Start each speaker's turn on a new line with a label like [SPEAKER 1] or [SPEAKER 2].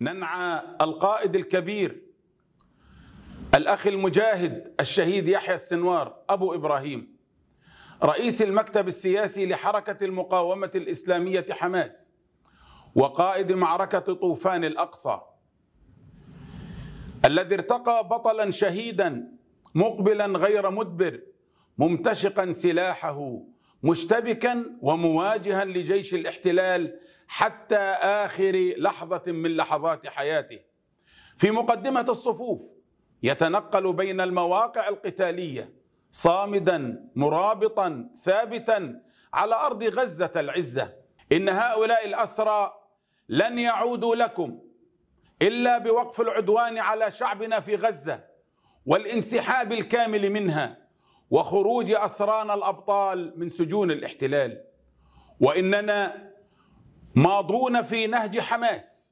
[SPEAKER 1] ننعى القائد الكبير الأخ المجاهد الشهيد يحيى السنوار أبو إبراهيم رئيس المكتب السياسي لحركة المقاومة الإسلامية حماس وقائد معركة طوفان الأقصى الذي ارتقى بطلا شهيدا مقبلا غير مدبر ممتشقا سلاحه مشتبكا ومواجها لجيش الاحتلال حتى آخر لحظة من لحظات حياته. في مقدمة الصفوف يتنقل بين المواقع القتالية صامدا مرابطا ثابتا على أرض غزة العزة. إن هؤلاء الأسرى لن يعودوا لكم إلا بوقف العدوان على شعبنا في غزة والانسحاب الكامل منها. وخروج اسرانا الأبطال من سجون الاحتلال. وإننا ماضون في نهج حماس.